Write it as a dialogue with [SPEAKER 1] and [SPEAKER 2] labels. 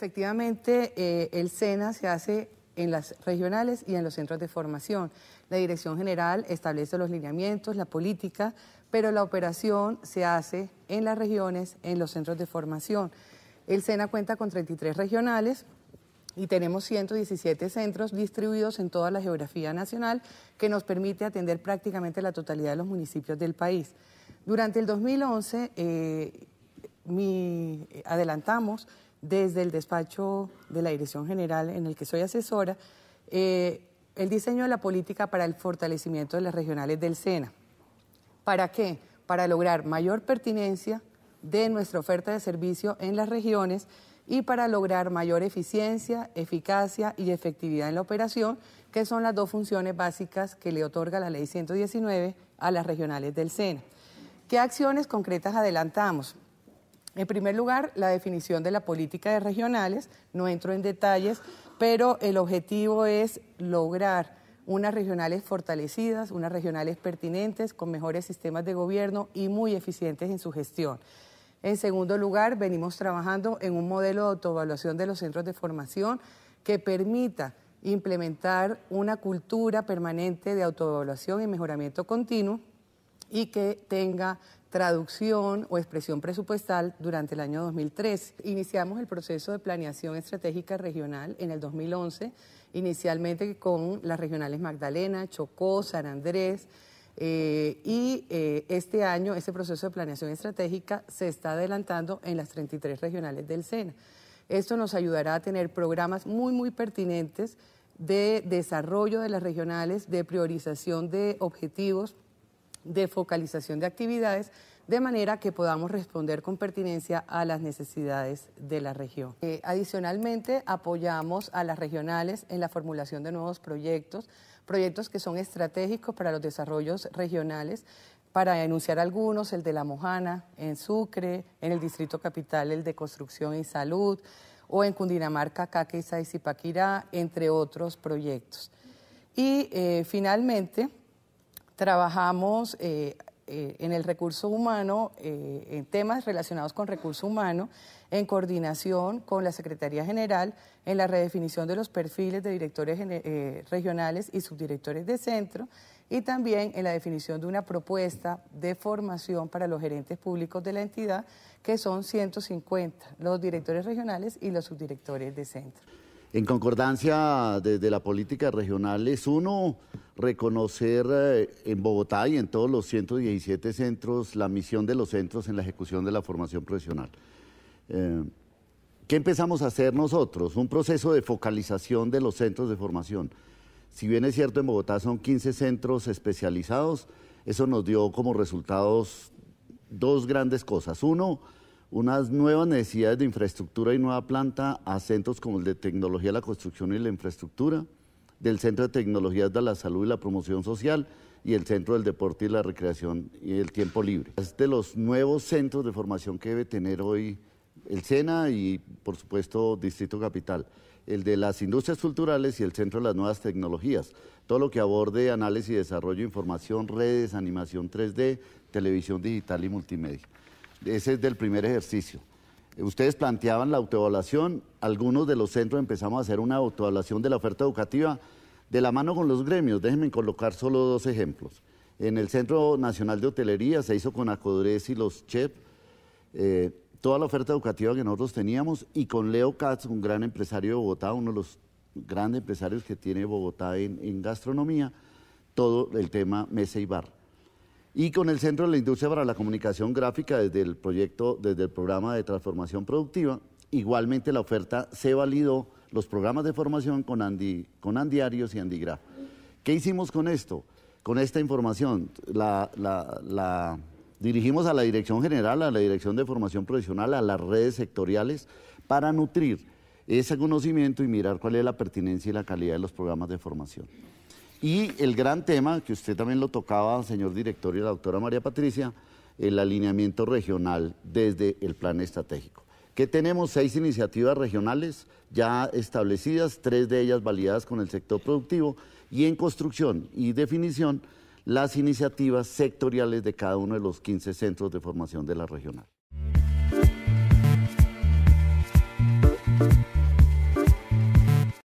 [SPEAKER 1] Efectivamente, eh, el SENA se hace en las regionales y en los centros de formación. La Dirección General establece los lineamientos, la política, pero la operación se hace en las regiones, en los centros de formación. El SENA cuenta con 33 regionales y tenemos 117 centros distribuidos en toda la geografía nacional que nos permite atender prácticamente la totalidad de los municipios del país. Durante el 2011 eh, adelantamos desde el despacho de la Dirección General en el que soy asesora eh, el diseño de la política para el fortalecimiento de las regionales del SENA. ¿Para qué? Para lograr mayor pertinencia de nuestra oferta de servicio en las regiones y para lograr mayor eficiencia, eficacia y efectividad en la operación, que son las dos funciones básicas que le otorga la Ley 119 a las regionales del SENA. ¿Qué acciones concretas adelantamos? En primer lugar, la definición de la política de regionales, no entro en detalles, pero el objetivo es lograr unas regionales fortalecidas, unas regionales pertinentes, con mejores sistemas de gobierno y muy eficientes en su gestión. En segundo lugar, venimos trabajando en un modelo de autoevaluación de los centros de formación que permita implementar una cultura permanente de autoevaluación y mejoramiento continuo y que tenga traducción o expresión presupuestal durante el año 2003. Iniciamos el proceso de planeación estratégica regional en el 2011, inicialmente con las regionales Magdalena, Chocó, San Andrés, eh, y eh, este año ese proceso de planeación estratégica se está adelantando en las 33 regionales del SENA. Esto nos ayudará a tener programas muy, muy pertinentes de desarrollo de las regionales, de priorización de objetivos de focalización de actividades de manera que podamos responder con pertinencia a las necesidades de la región. Eh, adicionalmente, apoyamos a las regionales en la formulación de nuevos proyectos, proyectos que son estratégicos para los desarrollos regionales. Para enunciar algunos, el de La Mojana, en Sucre, en el Distrito Capital, el de Construcción y Salud, o en Cundinamarca, Caqueza y Zipaquirá, entre otros proyectos. Y eh, finalmente, Trabajamos eh, eh, en el recurso humano, eh, en temas relacionados con recurso humano, en coordinación con la Secretaría General, en la redefinición de los perfiles de directores regionales y subdirectores de centro, y también en la definición de una propuesta de formación para los gerentes públicos de la entidad, que son 150, los directores regionales y los subdirectores de centro.
[SPEAKER 2] En concordancia desde la política regional es uno reconocer eh, en Bogotá y en todos los 117 centros la misión de los centros en la ejecución de la formación profesional. Eh, ¿Qué empezamos a hacer nosotros? Un proceso de focalización de los centros de formación. Si bien es cierto, en Bogotá son 15 centros especializados, eso nos dio como resultados dos grandes cosas. Uno, unas nuevas necesidades de infraestructura y nueva planta a centros como el de tecnología, la construcción y la infraestructura, del Centro de Tecnologías de la Salud y la Promoción Social y el Centro del Deporte y la Recreación y el Tiempo Libre. Es de los nuevos centros de formación que debe tener hoy el SENA y, por supuesto, Distrito Capital. El de las industrias culturales y el Centro de las Nuevas Tecnologías. Todo lo que aborde análisis y desarrollo de información, redes, animación 3D, televisión digital y multimedia. Ese es del primer ejercicio. Ustedes planteaban la autoevaluación, algunos de los centros empezamos a hacer una autoevaluación de la oferta educativa de la mano con los gremios. Déjenme colocar solo dos ejemplos. En el Centro Nacional de Hotelería se hizo con Acodres y los CHEP eh, toda la oferta educativa que nosotros teníamos y con Leo Katz, un gran empresario de Bogotá, uno de los grandes empresarios que tiene Bogotá en, en gastronomía, todo el tema mesa y bar y con el Centro de la Industria para la Comunicación Gráfica desde el proyecto, desde el programa de transformación productiva. Igualmente la oferta se validó los programas de formación con Andy, con Andy Arios y Andy Graf. ¿Qué hicimos con esto? Con esta información, la dirigimos a la Dirección General, a la Dirección de Formación Profesional, a las redes sectoriales, para nutrir ese conocimiento y mirar cuál es la pertinencia y la calidad de los programas de formación. Y el gran tema, que usted también lo tocaba, señor director y la doctora María Patricia, el alineamiento regional desde el plan estratégico. Que tenemos seis iniciativas regionales ya establecidas, tres de ellas validadas con el sector productivo y en construcción y definición las iniciativas sectoriales de cada uno de los 15 centros de formación de la regional.